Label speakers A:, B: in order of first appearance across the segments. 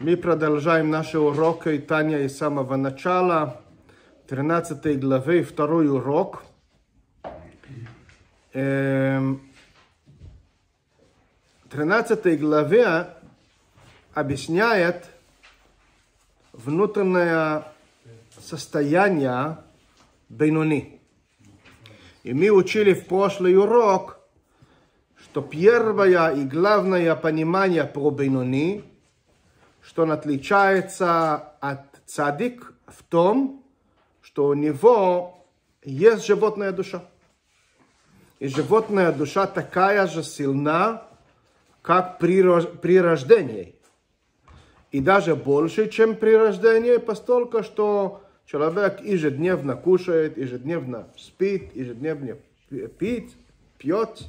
A: Мы продолжаем наши уроки Таня из самого начала, 13 главы, второй урок. Эм, 13 главе объясняет внутреннее состояние Бейнуни. И мы учили в прошлый урок, что первое и главное понимание про Бейнуни, что он отличается от цадик в том, что у него есть животная душа. И животная душа такая же сильна, как при, при рождении. И даже больше, чем при рождении, постольку, что человек ежедневно кушает, ежедневно спит, ежедневно пит, пьет.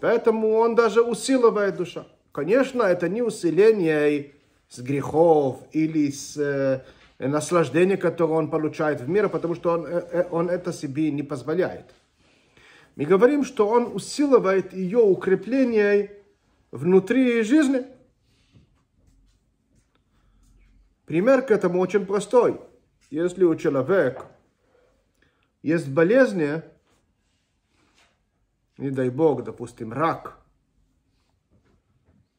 A: Поэтому он даже усиливает душа. Конечно, это не усиление с грехов или с э, наслаждения, которое он получает в мире, потому что он, э, э он это себе не позволяет. Мы говорим, что он усиливает ее укрепление внутри жизни. Пример к этому очень простой. Если у человека есть болезни, не дай бог, допустим, рак,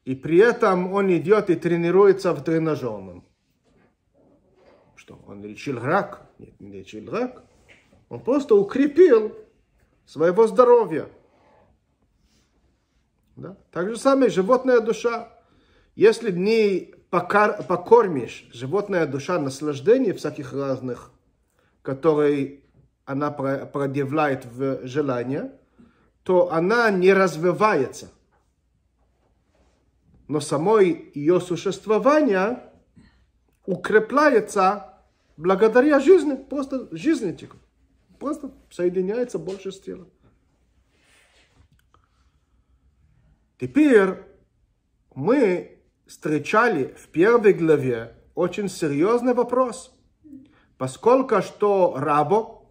A: и при этом он идет и тренируется в тренажерном. Что, он лечил рак? Нет, не лечил рак. Он просто укрепил своего здоровья. Да? Так же самое животная душа. Если не покор, покормишь животная душа наслаждений всяких разных, которые она продевляет в желание, то она не развивается. Но само ее существование укрепляется благодаря жизни, просто жизни, просто соединяется больше с телом. Теперь мы встречали в первой главе очень серьезный вопрос. Поскольку что Рабо,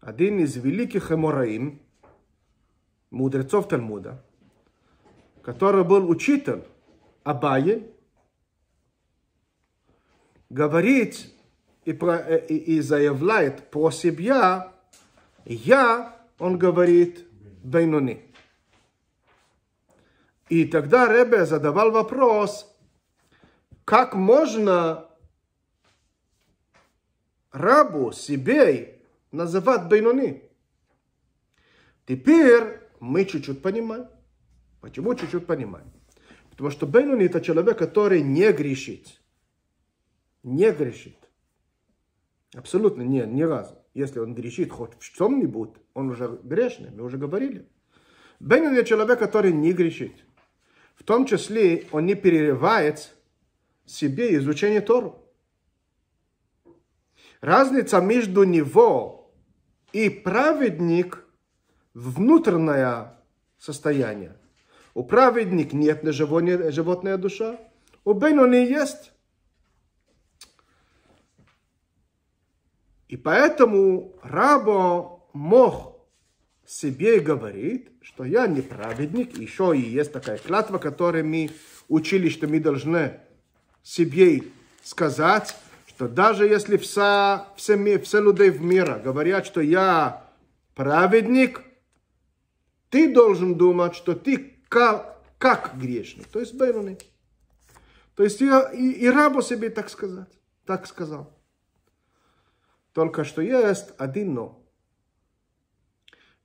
A: один из великих эмураим, мудрецов Талмуда, который был учитель Абайи, говорит и, про, и, и заявляет про себя, я, он говорит, Бейнуни. И тогда Ребе задавал вопрос, как можно рабу себе называть Бейнуни? Теперь мы чуть-чуть понимаем. Почему чуть-чуть понимаем? Потому что Бейнуни это человек, который не грешит. Не грешит. Абсолютно нет, ни разу. Если он грешит хоть в чем-нибудь, он уже грешный, мы уже говорили. Бейнуни это человек, который не грешит. В том числе он не перерывает себе изучение Тору. Разница между него и праведник – внутреннее состояние. У праведника нет животная, животная душа, у Бейнони есть. И поэтому Рабо мог себе говорит, что я не праведник, еще и есть такая клятва, которую мы учили, что мы должны себе сказать, что даже если все, все, все люди в мире говорят, что я праведник, ты должен думать, что ты как, как грешник, то есть Бейруни. То есть я, и, и рабу себе так сказать, так сказал. Только что есть один но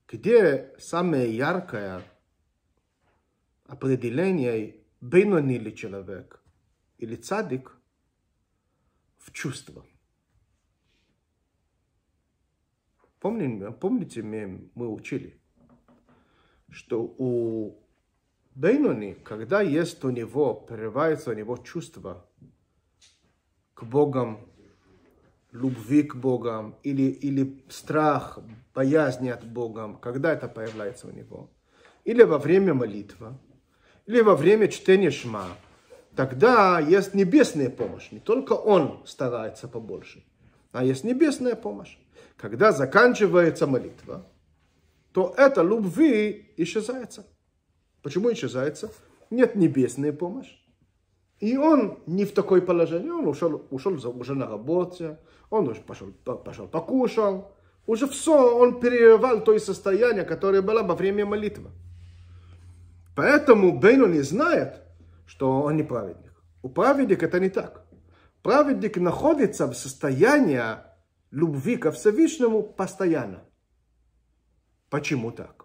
A: где самое яркое определение бейнони ли человек или цадик в чувство. Помните, помните мы, мы учили, что у Бейнони, когда есть у него, прерывается у него чувство к Богам, любви к Богам или, или страх, боязнь от Бога, когда это появляется у него. Или во время молитвы, или во время чтения Шма. Тогда есть небесная помощь. Не только он старается побольше, а есть небесная помощь. Когда заканчивается молитва, то эта любви исчезается. Почему исчезается? Нет небесной помощи. И он не в такой положении, он ушел, ушел уже на работе, он уже пошел, пошел покушал, уже все, он перерывал то состояние, которое было во время молитвы. Поэтому Бейну не знает, что он не праведник. У праведника это не так. Праведник находится в состоянии любви ко Всевышнему постоянно. Почему так?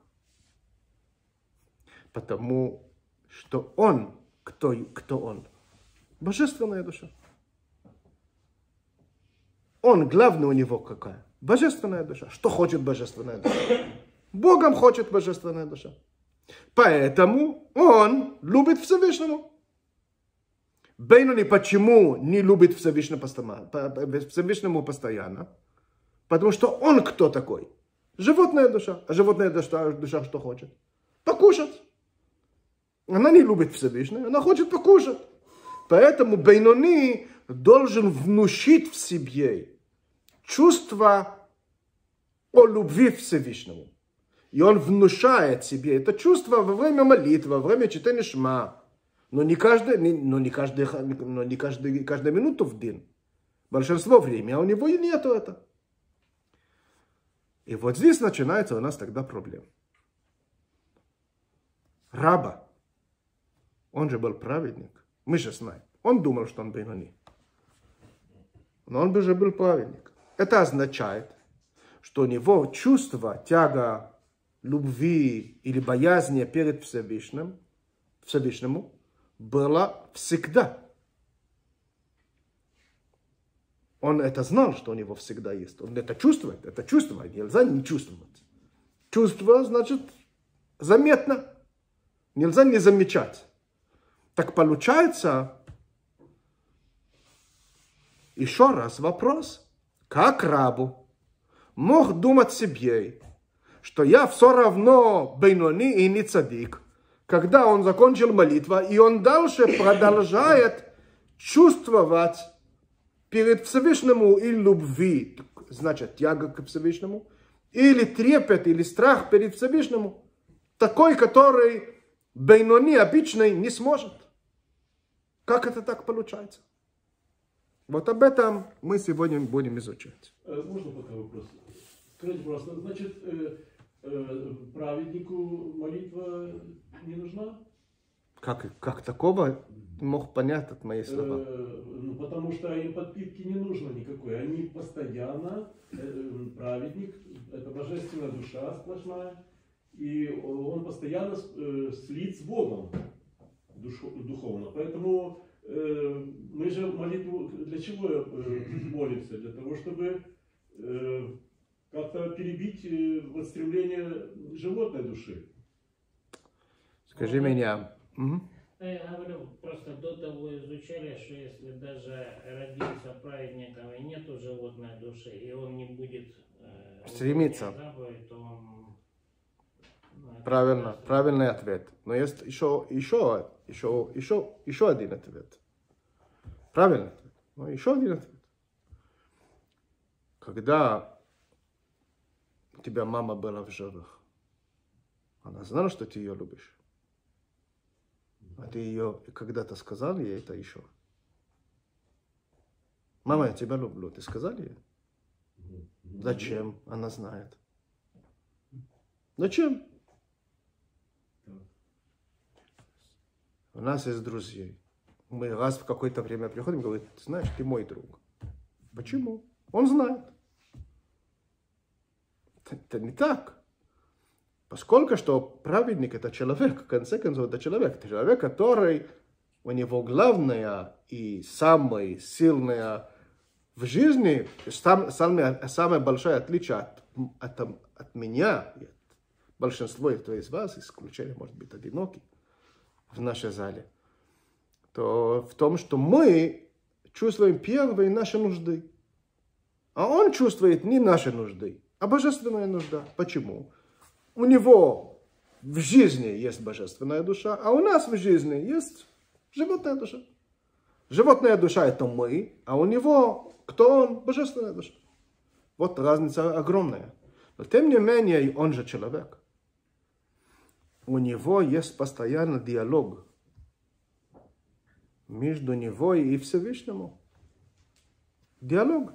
A: Потому что он, кто, кто он? Божественная душа. Он, главный у него какая? Божественная душа. Что хочет божественная душа? Богом хочет божественная душа. Поэтому он любит Всевышнему. Бейнони почему не любит Всевышнему постоянно? Потому что он кто такой? Животная душа. А животная душа, душа что хочет? Покушать. Она не любит Всевышнего, она хочет покушать. Поэтому Бейнони должен внушить в себе чувство о любви Всевышнему. И он внушает себе это чувство во время молитвы, во время читания шма. Но не каждый, но не каждый, но не каждый, каждую минуту в день. Большинство времени, а у него и нету это. И вот здесь начинается у нас тогда проблема. Раба, он же был праведник, мы же знаем. Он думал, что он Бейнони. Но он уже был праведник. Это означает, что у него чувство, тяга любви или боязни перед Всевышним, Всевышнему было всегда. Он это знал, что у него всегда есть. Он это чувствует, это чувствует, нельзя не чувствовать. Чувство значит заметно, нельзя не замечать. Так получается, еще раз вопрос, как рабу мог думать себе, что я все равно Бейнони и не цадик, когда он закончил молитву, и он дальше продолжает чувствовать перед Всевышнему и любви, значит, тяга к Всевышнему, или трепет, или страх перед Всевышнему, такой, который Бейнони обычный не сможет. Как это так получается? Вот об этом мы сегодня будем изучать.
B: Э, можно пока вопрос? Скажите, просто, значит, э, э, праведнику молитва не нужна?
A: Как, как такого мог понять от моей слова?
B: Э, ну, потому что им подпитки не нужно никакой. Они постоянно, э, праведник, это божественная душа сплошная, и он постоянно э, слит с Богом духовно. Поэтому э, мы же молитву для чего э, молимся? Для того, чтобы э, как-то перебить э, вот стремление животной души.
A: Скажи ну, меня.
C: Угу. Я говорю, просто до того изучали, что если даже родился праведником и нету животной души, и он не будет
A: э, стремиться,
C: заповедь, то он...
A: Ну, Правильно, правильный ответ. Но есть еще, еще, еще, еще, еще один ответ. Правильный ответ. Но еще один ответ. Когда у тебя мама была в живых, она знала, что ты ее любишь. А ты ее когда-то сказал ей это еще? Мама, я тебя люблю. Ты сказал ей? Зачем? Она знает. Зачем? У нас есть друзья. Мы раз в какое-то время приходим и говорим, знаешь, ты мой друг. Почему? Он знает. Это не так. Поскольку что праведник это человек, в конце концов это человек. Это человек, который у него главная и самая сильная в жизни, сам, самое, самое большое отличие от, от, от меня, большинства из вас, исключая, может быть, одинокий в нашей зале, то в том, что мы чувствуем первые наши нужды. А он чувствует не наши нужды, а божественная нужда. Почему? у него в жизни есть божественная душа, а у нас в жизни есть животная душа. Животная душа это мы, а у него кто он? Божественная душа. Вот разница огромная. Но тем не менее, он же человек. У него есть постоянный диалог между него и Всевышнему. Диалог.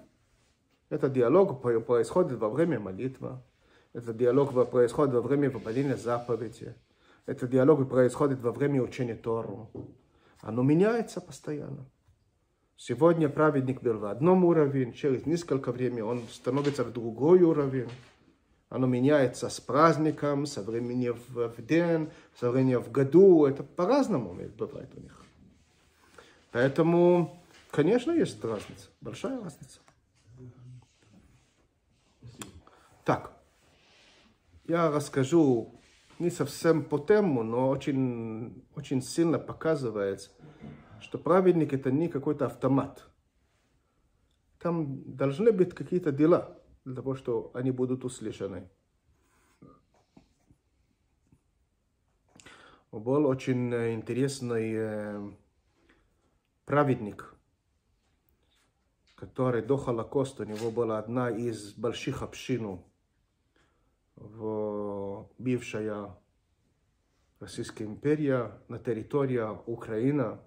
A: Это диалог происходит во время молитвы. Это диалог происходит во время выполнения заповеди. Это диалог происходит во время учения Тору. Оно меняется постоянно. Сегодня праведник был в одном уровне, через несколько времени он становится в другой уровень. Оно меняется с праздником, со времени в, в день, со времени в году. Это по-разному бывает у них. Поэтому, конечно, есть разница, большая разница. Так, я расскажу не совсем по тему, но очень, очень сильно показывает, что праведник это не какой-то автомат. Там должны быть какие-то дела для того, что они будут услышаны. Был очень интересный э, праведник, который до Холокоста, у него была одна из больших общин в бывшая Российская империя на территории Украины.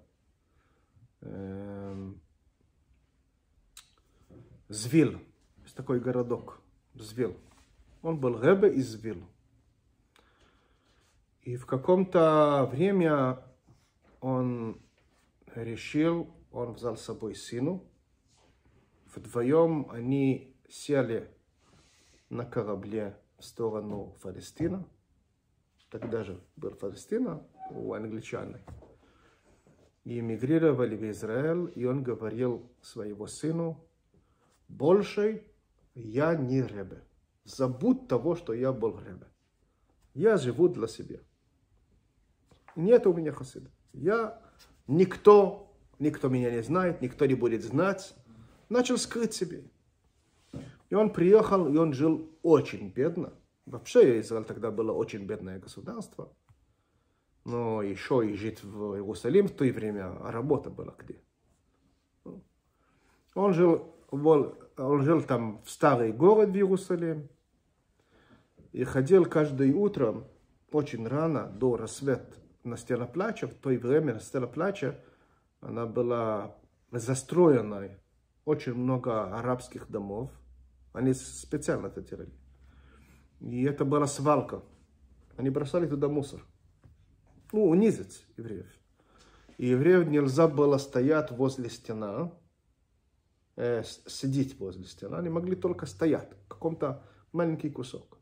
A: Эм, Звил, есть такой городок, Звил. Он был Ребе из Звил. И в каком-то время он решил, он взял с собой сыну. Вдвоем они сели на корабле в сторону Палестины. Тогда же был Палестина у англичан. И эмигрировали в Израиль, и он говорил своего сыну, больше я не ребе. Забудь того, что я был ребе. Я живу для себя. Нет у меня хасида. Я никто, никто меня не знает, никто не будет знать. Начал скрыть себе. И он приехал, и он жил очень бедно. Вообще Израиль тогда было очень бедное государство. Но еще и жить в Иерусалим в то время, работа была где. Он жил, он жил там в старый город в Иерусалим. И ходил каждое утро очень рано, до рассвета, на стена. В то время стена плача, она была застроенной. Очень много арабских домов. Они специально это делали. И это была свалка. Они бросали туда мусор. Ну, унизить евреев. И евреев нельзя было стоять возле стены, э, сидеть возле стены. Они могли только стоять, каком-то маленький кусок.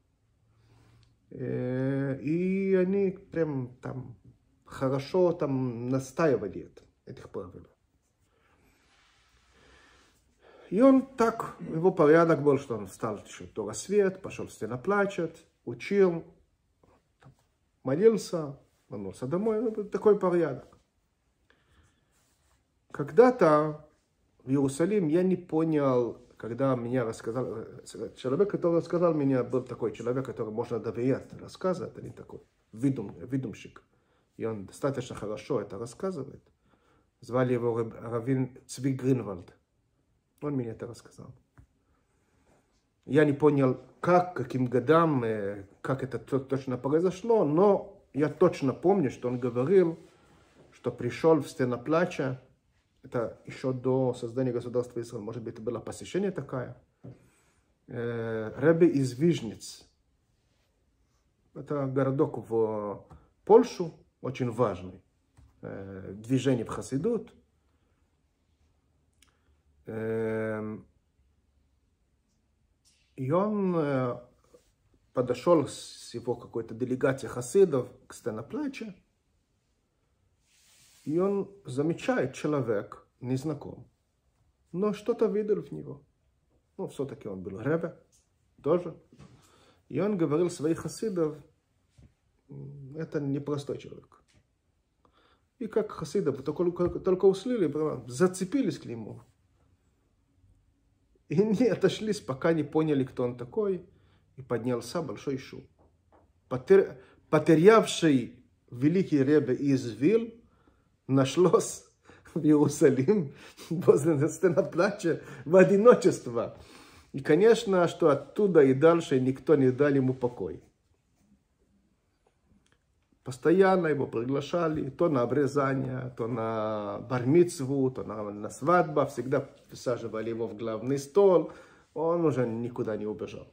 A: Э, и они прям там хорошо там настаивали это, этих правил. И он так, его порядок был, что он встал еще до рассвет, пошел в стену плачет, учил, молился, вернулся домой. Ну, такой порядок. Когда-то в Иерусалим я не понял, когда меня рассказал, человек, который рассказал меня, был такой человек, который можно доверять рассказы, это не такой видум, видумщик. И он достаточно хорошо это рассказывает. Звали его Равин Цви Гринвальд. Он мне это рассказал. Я не понял, как, каким годам, э, как это точно произошло, но я точно помню, что он говорил, что пришел в стену плача, это еще до создания государства Израиль, может быть, это было посещение такое, э, Ребе из Вижниц. Это городок в Польшу, очень важный. Э, движение в Хасидут – Эм, и он э, подошел с его какой-то делегацией хасидов к стеноплаче, и он замечает человек, незнаком, но что-то видел в него. Ну, все-таки он был ребе тоже. И он говорил своих хасидов, это непростой человек. И как хасидов только, только услышали, зацепились к нему, и не отошлись, пока не поняли, кто он такой. И поднялся большой шум. Потер... Потерявший великий Ребе из Нашлось в Иерусалим возле стена плача в одиночество. И, конечно, что оттуда и дальше никто не дал ему покой. Постоянно его приглашали, то на обрезание, то на бармицву, то на, на свадьбу. Всегда высаживали его в главный стол. Он уже никуда не убежал.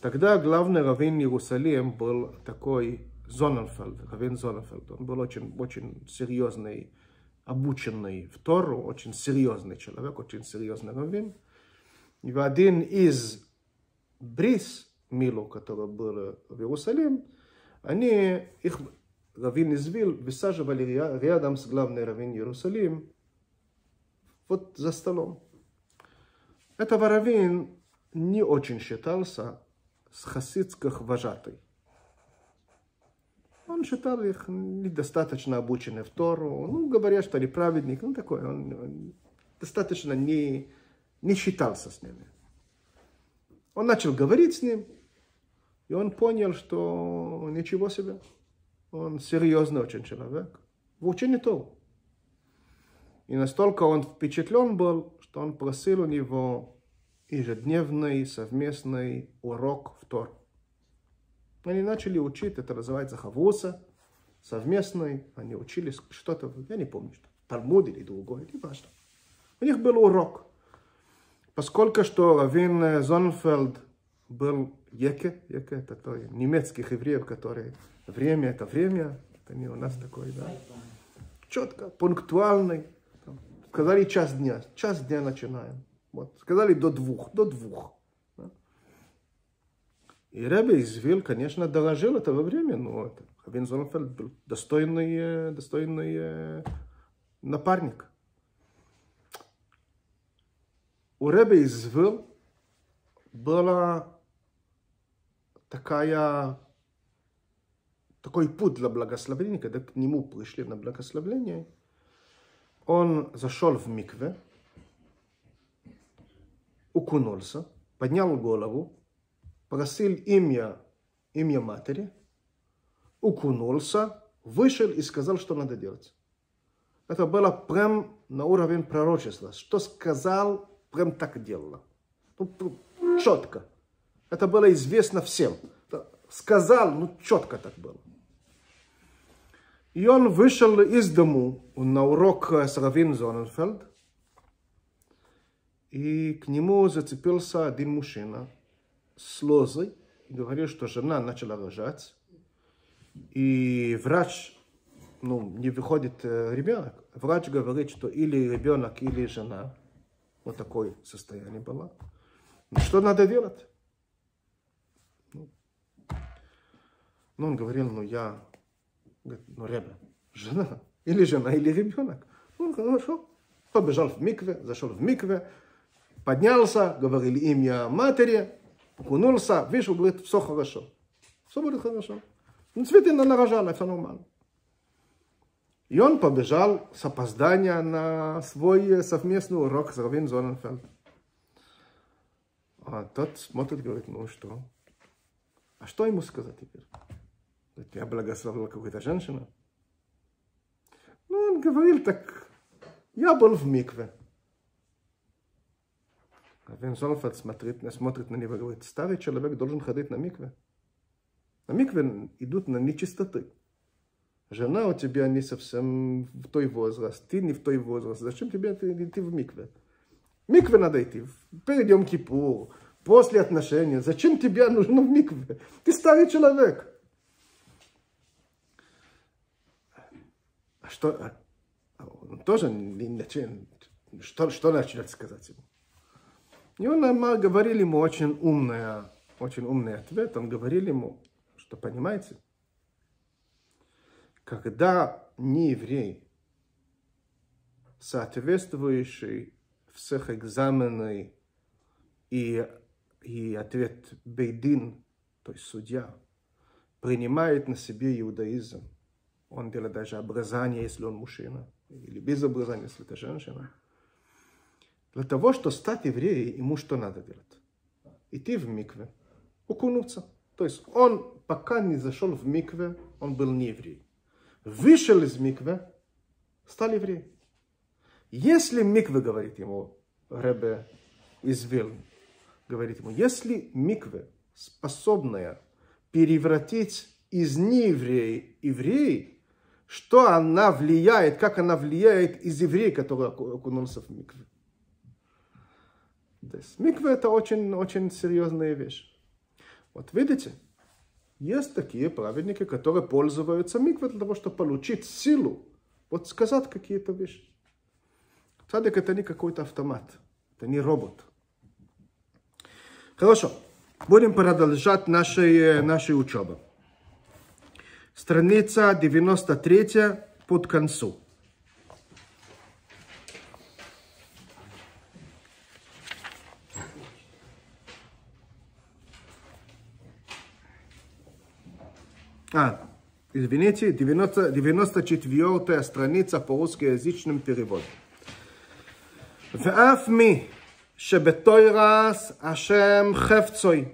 A: Тогда главный раввин Иерусалим был такой Зоненфельд, раввин Зоненфельд. Он был очень, очень серьезный, обученный в Тору, очень серьезный человек, очень серьезный раввин. И в один из бриз Милу, который был в Иерусалим, они, их раввин из Вил, высаживали рядом с главной раввин Иерусалим, вот за столом. Этого раввин не очень считался с хасидских вожатой. Он считал их недостаточно обученными в Тору. Ну, говорят, что они праведник. Ну, такой, он, он достаточно не, не считался с ними. Он начал говорить с ним, и он понял, что ничего себе. Он серьезный очень человек. В учении Тору. И настолько он впечатлен был, что он просил у него ежедневный совместный урок в Тор. Они начали учить, это называется хавуса, совместный, они учились что-то, я не помню, что, Талмуд или другое, не важно. У них был урок. Поскольку что Равин Зонфельд был Еке, Еке это той, немецких евреев, которые время это время, это не у нас такой, да, четко, пунктуальный, сказали час дня, час дня начинаем. Вот, сказали до двух, до двух. И Ребе извил, конечно, дорожил этого времени, но это, Зонфельд был достойный, достойный э, напарник. У Ребе извил была такая, такой путь для благословения, когда к нему пришли на благословение, он зашел в микве, укунулся, поднял голову, просил имя, имя матери, укунулся, вышел и сказал, что надо делать. Это было прям на уровень пророчества. Что сказал, прям так делала. Ну, четко. Это было известно всем. Сказал, ну четко так было. И он вышел из дому на урок с Равин Зоненфельд. И к нему зацепился один мужчина с лозой. И говорил, что жена начала рожать. И врач, ну, не выходит ребенок. Врач говорит, что или ребенок, или жена. Вот такое состояние было. Ну, что надо делать? Ну, ну он говорил, ну я, ну ребя, жена, или жена, или ребенок. Ну хорошо, побежал в микве, зашел в микве, поднялся, говорили имя матери, окунулся, вышел, говорит, все хорошо. Все будет хорошо. Ну, цветы нарожала, все нормально. И он побежал с опоздания на свой совместный урок с Равин Зоненфельдом. А тот смотрит, говорит, ну что? А что ему сказать теперь? Я благословила какую-то женщину. Ну, он говорил так, я был в микве. Равин Зонфельд смотрит, смотрит на него и говорит, старый человек должен ходить на микве. На микве идут на нечистоты. Жена у тебя не совсем в той возраст, ты не в той возраст. Зачем тебе идти в микве? Микве надо идти перед Йом Кипур, после отношения. Зачем тебе нужно в микве? Ты старый человек. А что? Он тоже не что, что начать сказать ему? И он нам говорил ему очень умный, очень умный ответ. Он говорил ему, что понимаете, когда не еврей, соответствующий всех экзамены и, и ответ Бейдин, то есть судья, принимает на себе иудаизм, он делает даже обрезание, если он мужчина, или без обрезания, если это женщина. Для того, чтобы стать евреем, ему что надо делать? Идти в микве, окунуться. То есть он, пока не зашел в микве, он был не еврей вышел из миквы, стал евреем. Если миквы, говорит ему Ребе из говорит ему, если миквы способная превратить из нееврея еврей, что она влияет, как она влияет из еврея, который окунулся в микве. То есть микве это очень, очень серьезная вещь. Вот видите, есть такие праведники, которые пользуются микве для того, чтобы получить силу, вот сказать какие-то вещи. Цадик это не какой-то автомат, это не робот. Хорошо, будем продолжать нашей, нашей учебы. Страница 93 под концу. А, извините, 90, 94 страница по русскоязычным переводам. ואף מי שבתוירס השם חפצוי,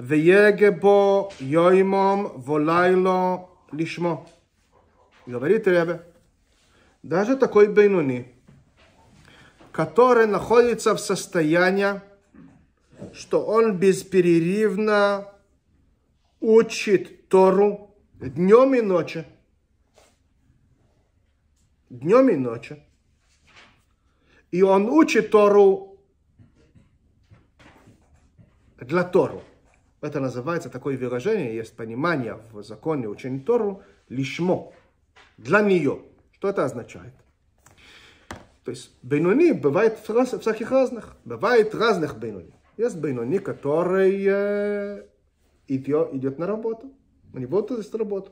A: ויגה בו יוימום ולילו לשמו. Говорит Ребе, даже такой Бейнуни, который находится в состоянии, что он бесперерывно учит Тору днем и ночью. Днем и ночью. И он учит Тору для Тору. Это называется такое выражение, есть понимание в законе учения Тору, лишмо, для нее. Что это означает? То есть бейнони бывает всяких разных, бывает разных бейнони. Есть бейнони, который э, идет, идет на работу, у него тут есть работа.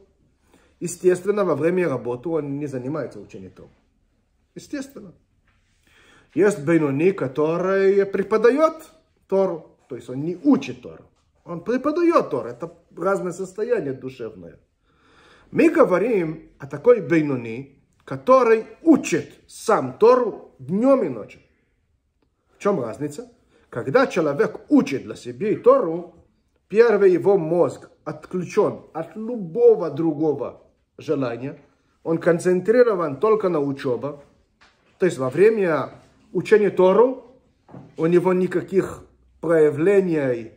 A: Естественно, во время работы он не занимается учением Тору. Естественно. Есть Бейнони, который преподает Тору, то есть он не учит Тору. Он преподает Тору. Это разное состояние душевное. Мы говорим о такой Бейнони, который учит сам Тору днем и ночью. В чем разница? Когда человек учит для себя Тору, первый его мозг отключен от любого другого желания. Он концентрирован только на учебе. То есть во время учения Тору у него никаких проявлений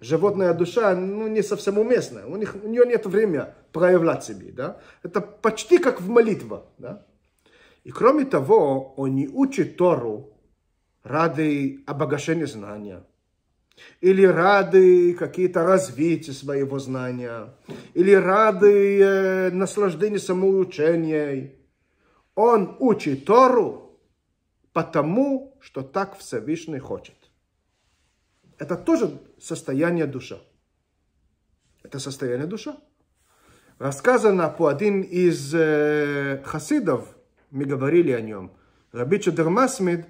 A: животная душа ну, не совсем уместная. У, них, у нее нет времени проявлять себе. Да? Это почти как в молитве. Да? И кроме того, он не учит Тору ради обогащения знания. Или ради какие-то развития своего знания. Или ради э, самоучения. Он учит Тору потому, что так Всевышний хочет. Это тоже состояние души. Это состояние души. Рассказано по один из э, хасидов, мы говорили о нем, Раби Чудермасмид,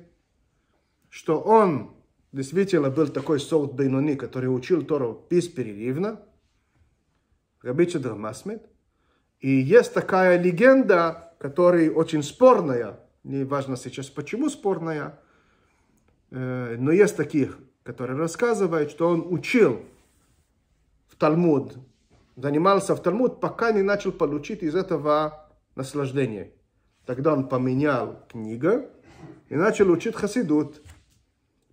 A: что он действительно был такой сорт Бейнони, который учил Тору бесперерывно. Раби Чудермасмид. И есть такая легенда, которая очень спорная, не важно сейчас почему спорная, э, но есть таких который рассказывает, что он учил в Талмуд, занимался в Талмуд, пока не начал получить из этого наслаждение. Тогда он поменял книгу и начал учить хасидут.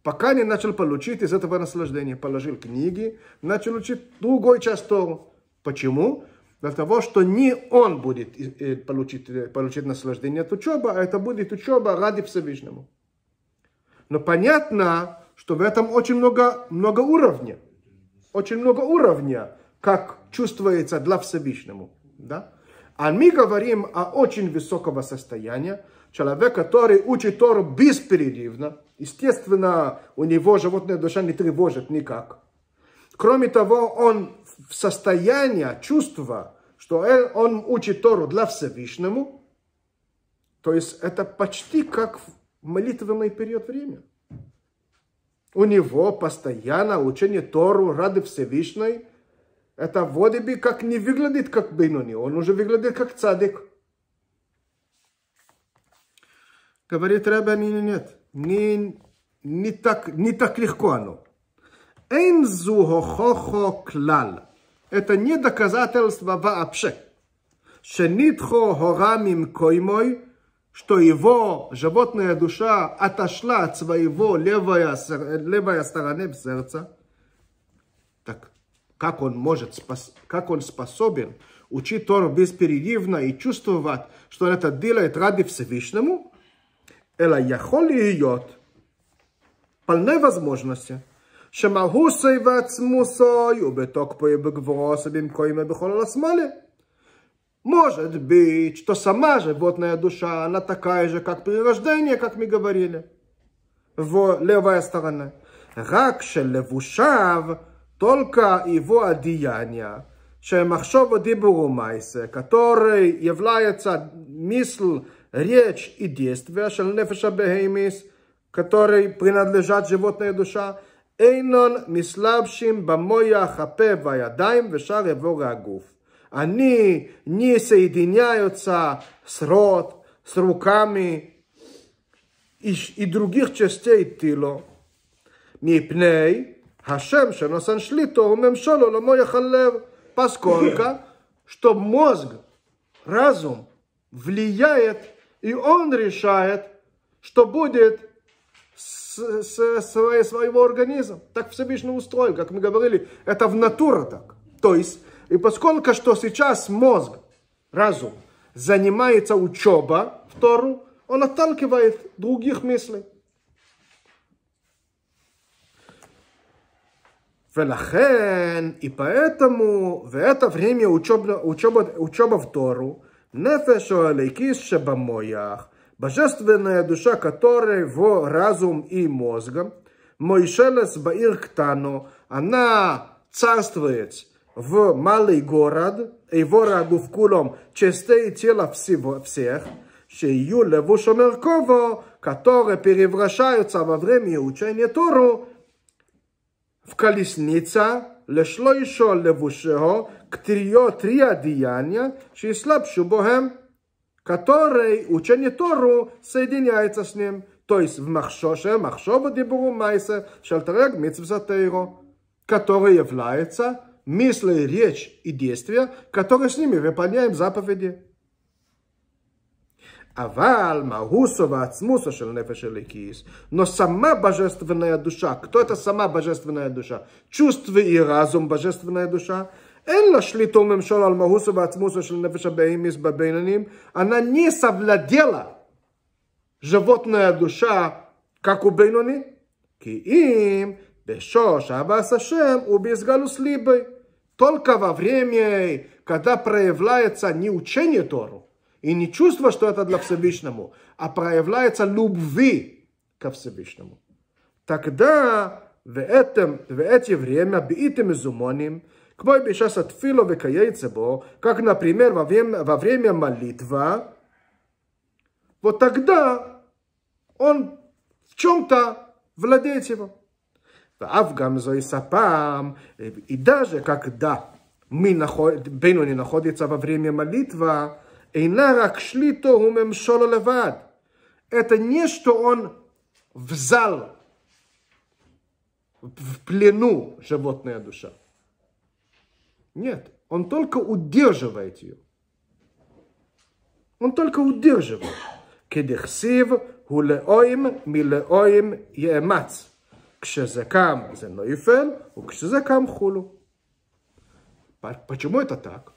A: Пока не начал получить из этого наслаждения. Положил книги, начал учить другой часть Тору. Почему? Для того, что не он будет э, получить, э, получить наслаждение от учебы, а это будет учеба ради Всевышнему. Но понятно, что в этом очень много, много уровней. Очень много уровня, как чувствуется для Всевышнему. Да? А мы говорим о очень высокого состоянии. Человек, который учит Тору бесперерывно. Естественно, у него животная душа не тревожит никак. Кроме того, он в состоянии чувства, что он учит Тору для Всевышнему. То есть это почти как молитвенный период времени. У него постоянно учение Тору ради Всевышней. Это вроде бы как не выглядит как Бейнони, он уже выглядит как цадик. Говорит Рэбе, нет, нет, не, не, так, не так легко оно. Эйнзу клал. Это не доказательство вообще. Шенитхо хорамим коймой, что его животная душа отошла от своего левая, левая сторона сердца. Так, как он может, как он способен учить Тору бесперерывно и чувствовать, что он это делает ради Всевышнему, אלא יכול להיות פלני возможности, שמהוסי ועצמוסוי ובתוקפוי בגבורוסי במקוימה בכל השמאלי. Может быть, что сама животная душа, она такая же, как при рождении, как мы говорили, в левая сторона. רק שלבושיו, только его одеяния, שמחשוב דיבור ומעשה, который является мысль, речь и действие, של נפש הבהמיס, который принадлежат животная душа, אינון מסלבשים במויח, הפה והידיים ושאר איבורי הגוף. אני не соединяются с рот, с руками и, и других частей тела. מפני השם שנושן שליטו וממשלו לא מויח הלב, поскольку что мозг, разум влияет, и он решает, что будет с, с, с своего организма. Так Всевышний устроил, как мы говорили, это в натуре так. То есть, и поскольку что сейчас мозг, разум, занимается учеба в Тору, он отталкивает других мыслей. ולכן, и поэтому в это время учеба, учеба, учеба в Тору, Нефеш оалейкис шабамоях. Божественная душа которой в разум и мозгом. Мойшелес баир ктану. Она царствует в малый город, его рагу в кулом, частей тела всего, всех, шею леву шомерково, которые превращаются во время учения Тору в колесница лешлойшо левушего к трио три одеяния, шислабшу богем, который учение Тору соединяется с ним, то есть в махшоше, махшоба дибуру майсе, шалтарег митцвзатейро, который является мысли, речь и действия, которые с ними выполняем заповеди. אבל Маусо Вацмусо шел нефешеликис. Но сама божественная душа, кто это сама божественная душа? Чувство и разум божественная душа. Элла шлиту мемшол ал Маусо Вацмусо шел нефешабеимис бабейнаним. Она не совладела животная душа, как у Бейнони. Ки им бешош абас Ашем убизгалус либой. Только во время, когда проявляется не учение Тору, и не чувство, что это для Всевышнему, а проявляется любви ко Всевышнему. Тогда в, этом, в эти время битым изумоним, כמו בשעת התפילו וכייצא בו, как, например, во время, во время молитва, вот тогда он в чем-то владеет его. ואף גם זוהי ספם, и даже когда мы наход, Бейнуни находится во время молитва, Эйна рак шлито умем шоло левад. Это не что он взял в плену животная душа. Нет, он только удерживает ее. Он только удерживает. כדכסיב הוא לאוים מלאוים יאמץ. כשזה קם זה נויפל, וכשזה קם חולו. Почему это так?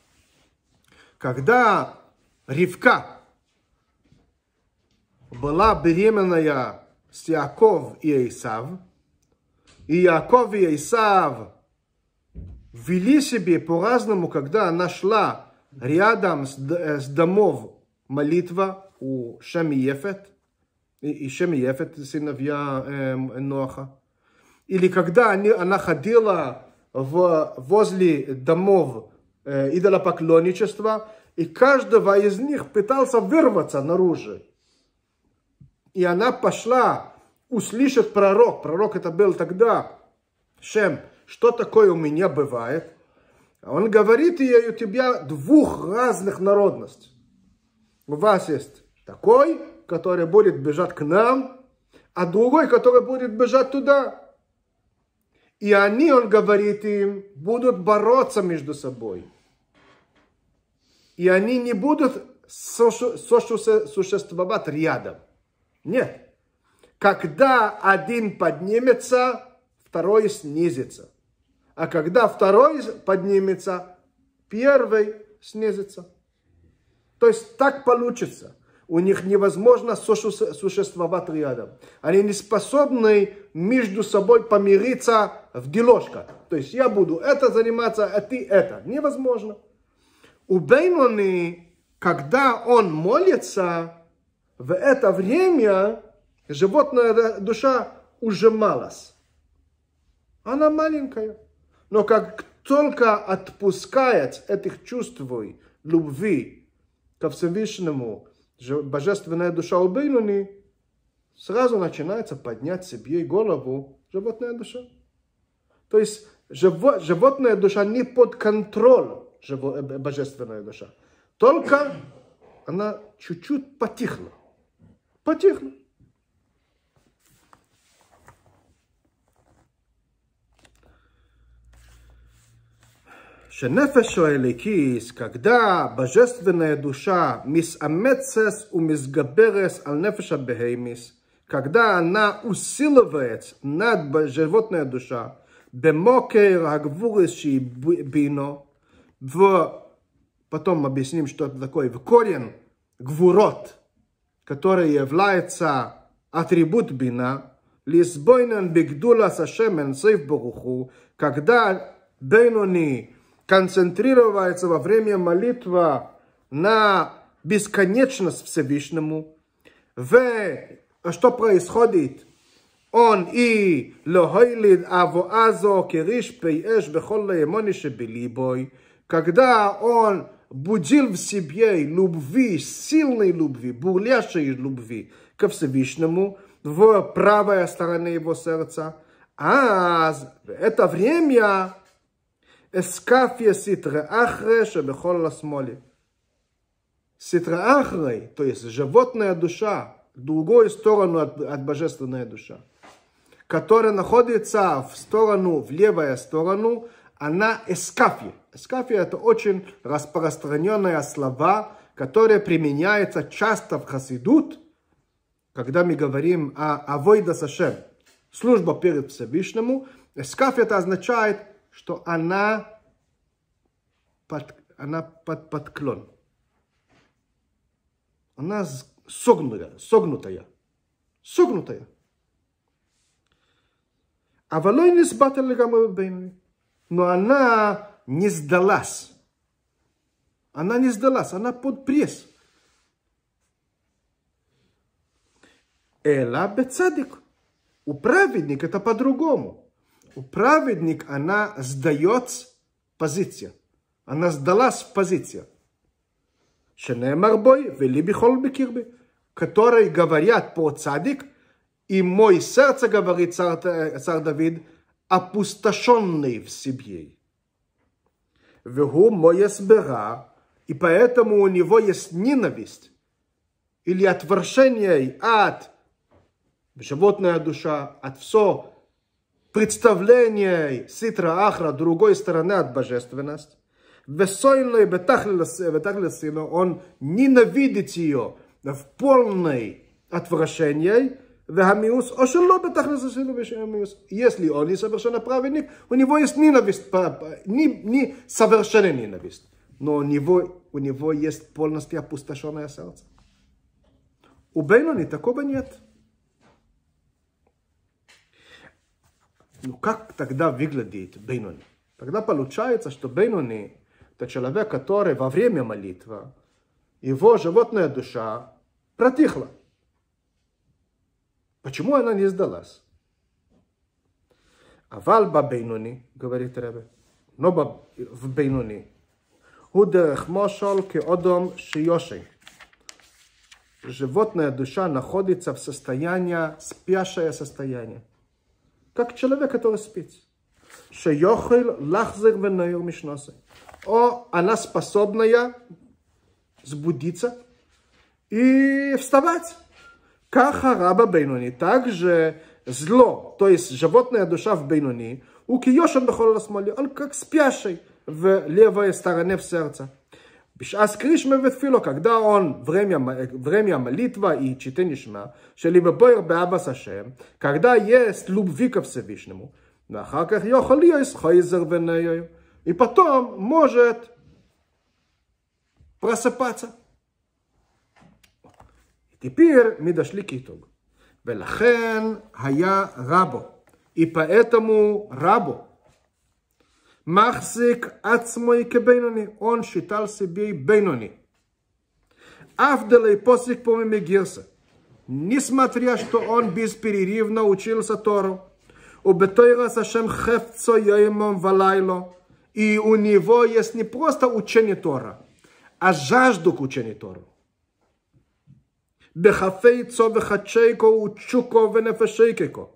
A: Когда Ривка была беременная с Яков и Исав, и Яков и Исав вели себе по-разному, когда она шла рядом с, с домов молитва у Шем Ефет, и, и Шем Ефет, сыновья э, Ноаха. Или когда они, она ходила в, возле домов э, идолопоклонничества, и каждого из них пытался вырваться наружу. И она пошла, услышит пророк. Пророк это был тогда. Шем, что такое у меня бывает? Он говорит ей, у тебя двух разных народностей. У вас есть такой, который будет бежать к нам, а другой, который будет бежать туда. И они, он говорит им, будут бороться между собой и они не будут существовать рядом. Нет. Когда один поднимется, второй снизится. А когда второй поднимется, первый снизится. То есть так получится. У них невозможно существовать рядом. Они не способны между собой помириться в дележках. То есть я буду это заниматься, а ты это. Невозможно. У Бейнони, когда он молится, в это время животная душа ужималась. Она маленькая. Но как только отпускает этих чувств любви ко Всевышнему, божественная душа у Бейнуни, сразу начинается поднять себе голову животная душа. То есть живо, животная душа не под контроль живо, э, божественная душа. Только она чуть-чуть потихла. Потихла. Шенефешу эликис, когда божественная душа мисамецес у мисгаберес ал нефеша бехеймис, когда она усиливает над животная душа, бемокер агвуриши бино, в, потом объясним, что это такое, в корень гвурот, который является атрибут бина, лисбойнен бигдула сашемен сейф баруху, когда Бейнони концентрироваться во время молитвы на бесконечность Всевышнему. В что происходит? Он и лохойлид авоазо кириш пейэш бехол емони шебилибой, когда он будил в себе любви, сильной любви, бурлящей любви ко Всевышнему в правой стороне его сердца, а это время Эскафия ситра ахре шебехол ласмоли. Ситра ахрей, то есть животная душа, другую сторону от, от божественной душа, которая находится в сторону, в левую сторону, она эскафия. Эскафия это очень распространенное слова, которое применяется часто в хасидут, когда мы говорим о авойда сашем, служба перед Всевышнему. Эскафия это означает что она под, она под подклон. Она согнутая, согнутая, согнутая. А волой не сбата легамы Но она не сдалась. Она не сдалась, она под пресс. Эла бецадик. У праведника это по-другому. У праведник она сдается позиция. Она сдалась в позицию. Шенемар бой, вели бихол бекирби. Которые говорят по цадик, и мой сердце, говорит царь, царь Давид, опустошенный в себе. Вегу мой сбера, и поэтому у него есть ненависть или отвращение от животная душа, от все представление ситра ахра другой стороны от божественности. Весойной бетахлесину он ненавидит ее в полной отвращении вегамиус, ошело бетахнесашину вегамиус. Если он несовершенно праведник, у него есть ненависть, не, не совершенная ненависть, но у него, у него есть полностью опустошенное сердце. У Бейнони такого нет. Ну как тогда выглядит Бейнони? Тогда получается, что Бейнони – это человек, который во время молитвы, его животная душа протихла. Почему она не сдалась? Авалба Бейнуни, говорит Ребе, но в Бейнуни. Худех мошал ки одом шиоши. Животная душа находится в состоянии, спящее состояние. Как человек, который спит. Шиохил лахзер венайор мишносе. О, она способная сбудиться и вставать. Как хараба бейнони. Также зло, то есть животная душа в бейнони, у киошан бахол смоли, он как спящий в левой стороне в сердце. בשעה קרישמה ותפילו, когда он время, время молитва и читание шма, шелибо боер беабас Ашем, когда есть любви ко Всевышнему, ואחר כך יכול להיות חייזר ונאיו. И потом может просыпаться. Теперь мы дошли к итогу. ולכן היה רבו. И поэтому рабу מחזיק עצמו כבינוני. Он считал себе бейнони. Авделей посик по гирса. Несмотря, что он бесперерывно учился Тору. У Бетойра Сашем Хефцо Йоимом Валайло. И у него есть не просто учение Тора, а жажду к учению Тору. Бехафейцо вехачейко учуко венефешейкеко.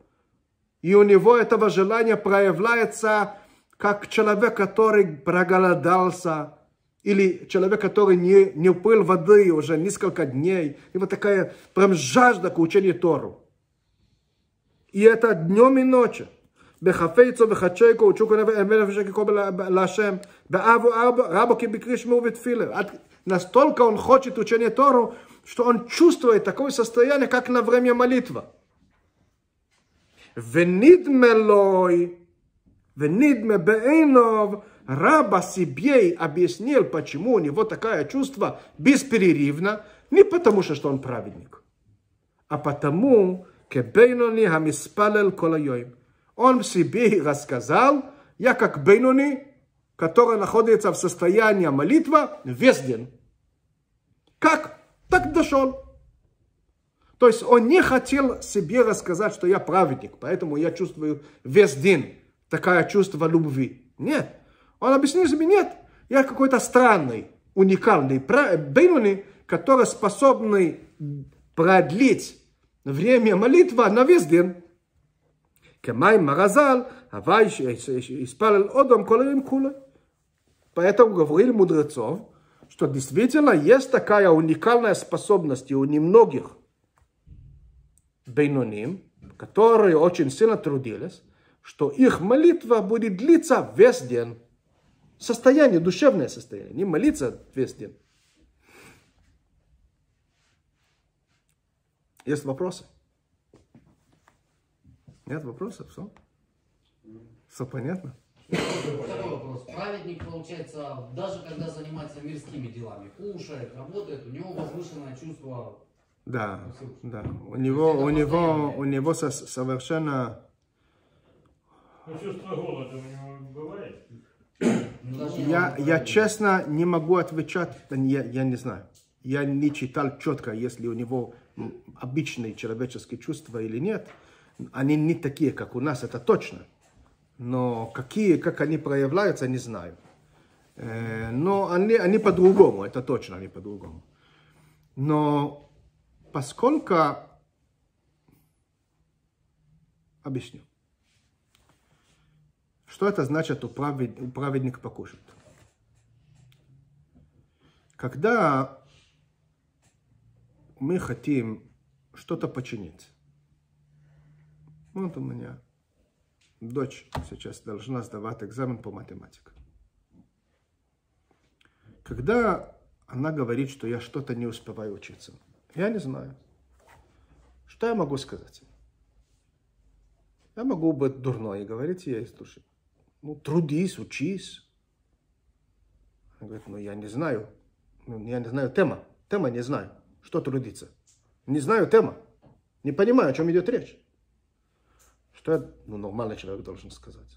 A: И у него этого желания проявляется как человек, который проголодался, или человек, который не, не пил воды уже несколько дней. И вот такая прям жажда к учению Тору. И это днем и ночью. בחפצו בחדשקו וצ'וקו ונפשקו להשם, באבו רבו כבקרי שמור ותפילה. Настолько он хочет учения Тору, что он чувствует такое состояние, как на время молитвы. Венидмелой, венидме бейнов, раба себе объяснил, почему у него такое чувство бесперерывно, не потому что он праведник, а потому, кебейнони хамиспалел колайоим. Он себе рассказал, я как бейнони, который находится в состоянии молитвы весь день. Как? Так дошел. То есть он не хотел себе рассказать, что я праведник, поэтому я чувствую весь день такое чувство любви. Нет. Он объяснил себе, нет, я какой-то странный, уникальный бейнони, который способный продлить время молитвы на весь день. כמים מרזל, הווי испалил одом колорим кулы. Поэтому говорили мудрецов, что действительно есть такая уникальная способность у немногих бейноним, которые очень сильно трудились, что их молитва будет длиться весь день. Состояние, душевное состояние, не молиться весь день. Есть вопросы? Нет вопросов? Все? Все понятно?
D: Такой вопрос. Праведник, получается, даже когда занимается мирскими делами, кушает, работает, у него возвышенное чувство...
A: Да, да. У него, у него, у него совершенно...
C: Ну, чувство голода у него бывает?
A: Ну, я, я честно не могу отвечать, я, я не знаю. Я не читал четко, если у него обычные человеческие чувства или нет. Они не такие, как у нас, это точно. Но какие, как они проявляются, не знаю. Э, но они, они по-другому, это точно, они по-другому. Но поскольку... Объясню. Что это значит управед, управедник покушать? Когда мы хотим что-то починить, вот у меня дочь сейчас должна сдавать экзамен по математике. Когда она говорит, что я что-то не успеваю учиться, я не знаю. Что я могу сказать? Я могу быть дурной и говорить ей души. Ну, трудись, учись. Она говорит, ну, я не знаю. Ну, я не знаю тема. Тема не знаю. Что трудиться? Не знаю тема. Не понимаю, о чем идет речь. Что ну, нормальный человек должен сказать?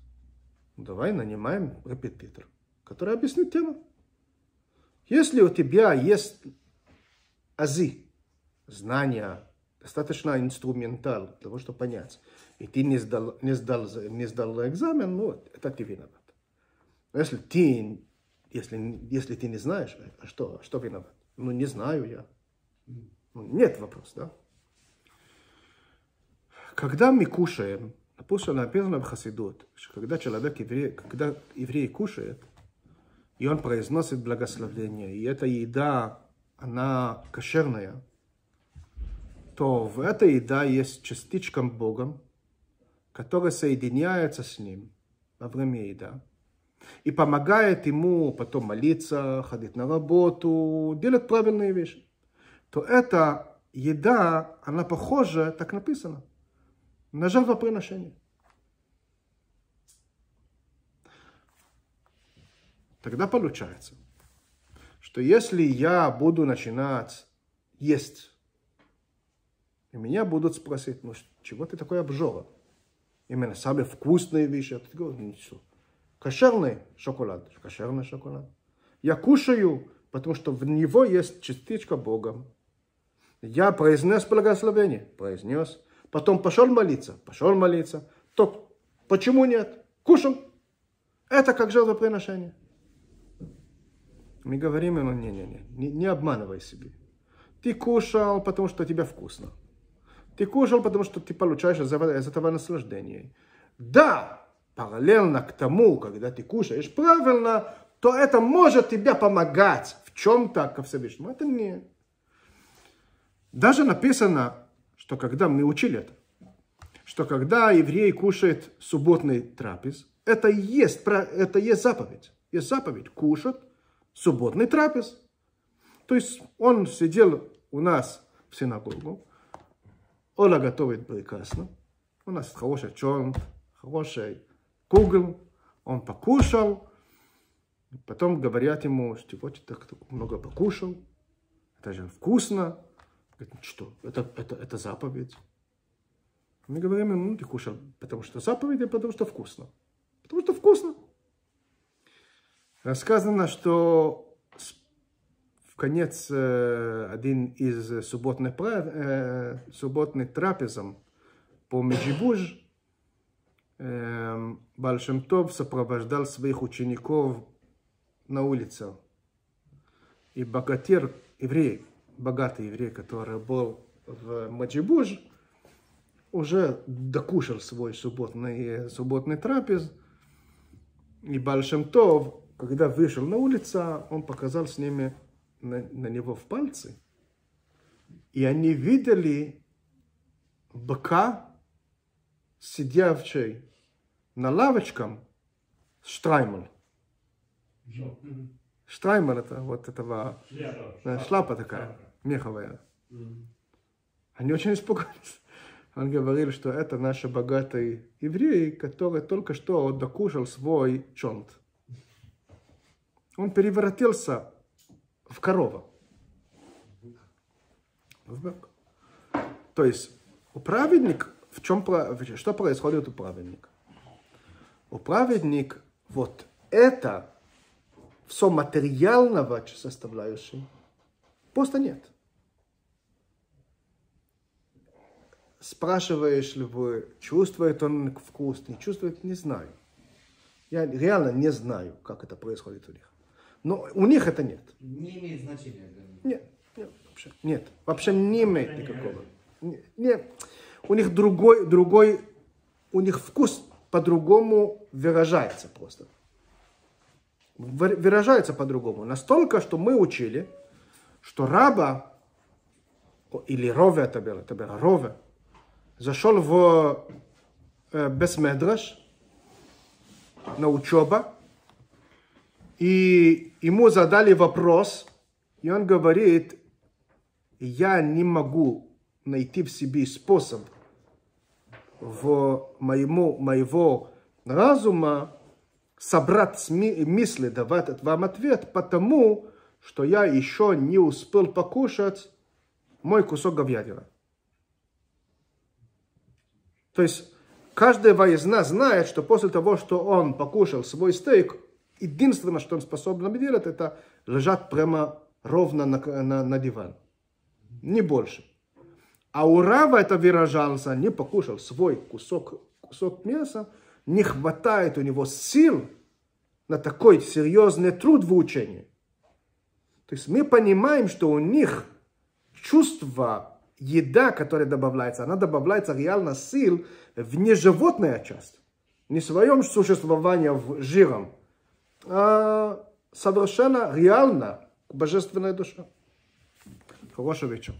A: Ну, давай нанимаем репетитор, который объяснит тему. Если у тебя есть азы, знания, достаточно инструментал для того, чтобы понять, и ты не сдал, не сдал, не сдал экзамен, ну, это ты виноват. Но если ты, если, если ты не знаешь, а что, что виноват? Ну, не знаю я. Ну, нет вопроса, да? Когда мы кушаем, написано, написано в Хасидут, что когда человек еврей, когда еврей кушает, и он произносит благословение, и эта еда, она кошерная, то в этой еда есть частичка Богом, которая соединяется с ним во время еда и помогает ему потом молиться, ходить на работу, делать правильные вещи, то эта еда, она похожа, так написано – на жертвоприношение. Тогда получается, что если я буду начинать есть, и меня будут спросить, ну чего ты такой обжора? Именно самые вкусные вещи. я ты говоришь, ничего. «Ну, кошерный шоколад, кошерный шоколад. Я кушаю, потому что в него есть частичка Бога. Я произнес благословение, произнес Потом пошел молиться, пошел молиться. То почему нет? Кушал. Это как жертвоприношение. Мы говорим ему, не-не-не, не, обманывай себе. Ты кушал, потому что тебе вкусно. Ты кушал, потому что ты получаешь из этого наслаждение. Да, параллельно к тому, когда ты кушаешь правильно, то это может тебе помогать в чем-то ко Всевышнему. Это не. Даже написано, что когда мы учили это, что когда еврей кушает субботный трапез, это есть, это есть заповедь. Есть заповедь кушать субботный трапез. То есть он сидел у нас в синагогу, Оля готовит прекрасно, у нас хороший черн, хороший кугл, он покушал, потом говорят ему, что вот ты так много покушал, это же вкусно. Говорит, «Ну что, это, это, это заповедь. Мы говорим ему, ну ты кушал, потому что заповедь, и потому что вкусно. Потому что вкусно. Рассказано, что в конец э, один из субботных, э, субботных трапезом по Меджибуж э, Бальшемтов сопровождал своих учеников на улице. И богатир, еврей, богатый еврей, который был в Маджибуж, уже докушал свой субботный, субботный трапез. И Бальшемтов, когда вышел на улицу, он показал с ними на, на него в пальцы. И они видели быка, сидевший на лавочком, Штраймель. Штраймель это вот этого,
B: Шляпа.
A: шляпа такая, меховая. Они очень испугались. Он говорил, что это наши богатые евреи, который только что докушал свой чонт. Он превратился в корову. Бык. То есть у праведника, в чем, что происходит у праведника? У праведника вот это все материального составляющего просто нет. Спрашиваешь ли вы, чувствует он вкус, не чувствует, не знаю. Я реально не знаю, как это происходит у них. Но у них это нет.
D: Не имеет значения них.
A: Нет, нет, вообще, нет, вообще не имеет никакого. Не- Нет, у них другой, другой, у них вкус по-другому выражается просто. Вы- Выражается по-другому. Настолько, что мы учили, что раба, или рове это было, это было рове, зашел в Бесмедраш на учеба, и ему задали вопрос, и он говорит, я не могу найти в себе способ в моему, моего разума собрать мысли, давать вам ответ, потому что я еще не успел покушать мой кусок говядины. То есть каждый нас знает, что после того, что он покушал свой стейк, единственное, что он способен делать, это лежать прямо ровно на, на, на диван. Не больше. А у Рава это выражался, не покушал свой кусок, кусок мяса, не хватает у него сил на такой серьезный труд в учении. То есть мы понимаем, что у них чувство, еда, которая добавляется, она добавляется реально сил в неживотная часть. Не в своем существовании в жиром, а совершенно реально божественная душа. Хорошего вечера.